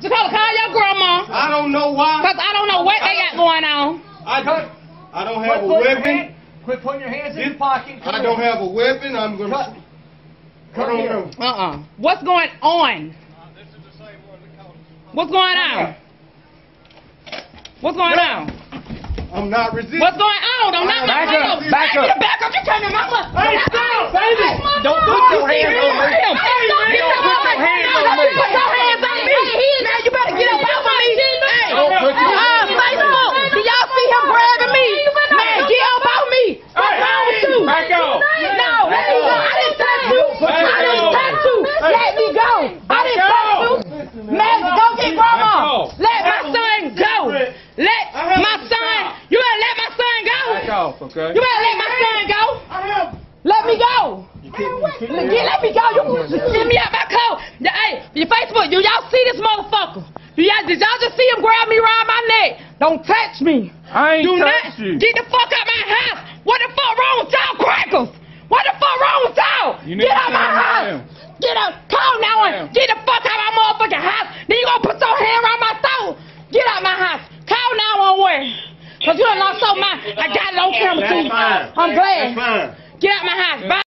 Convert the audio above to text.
Jacola, call your grandma. I don't know why. Cause I don't know what they got going on. I don't, I don't have a Quit putting your weapon. hand- Quit putting your hands in your pocket. I don't have a weapon. I'm gonna. I Come don't know. Uh-uh. What's going on? What's going on? What's going on? I'm not resisting. What's going on? Don't knock Back up, back up. Back up. You came in my mother. Hey, stop, baby. Don't put your hands on me. Hey, Don't put your hands on me. Put your hands on me. Man, you better get up off of me. Hey, Don't put your uh, Facebook. Do y'all see him grabbing me? Man, get up off me. What's wrong with you? Back off. No, let me go. I didn't touch you. I didn't touch you. Let me go. I didn't touch you. Man, go get grandma. Let my son go. Let my son. You better let my son go. Back off, okay? You better let my son go. Let me go. Let, get, let me go. You send me out my coat. Yeah, Hey, your Facebook. Do y'all see this motherfucker? Do y'all, did y'all just see him grab me around my neck? Don't touch me. I ain't Do not you. get the fuck out my house. What the fuck wrong with y'all crackers? What the fuck wrong with y'all? You get out my house. Get up. Call now and get the fuck out of my motherfucking house. Then you gonna put your hand around my throat. Get out my house. Call now on where? Cause you done lost so much. I got it on camera too. I'm glad. Get out my house. Bye.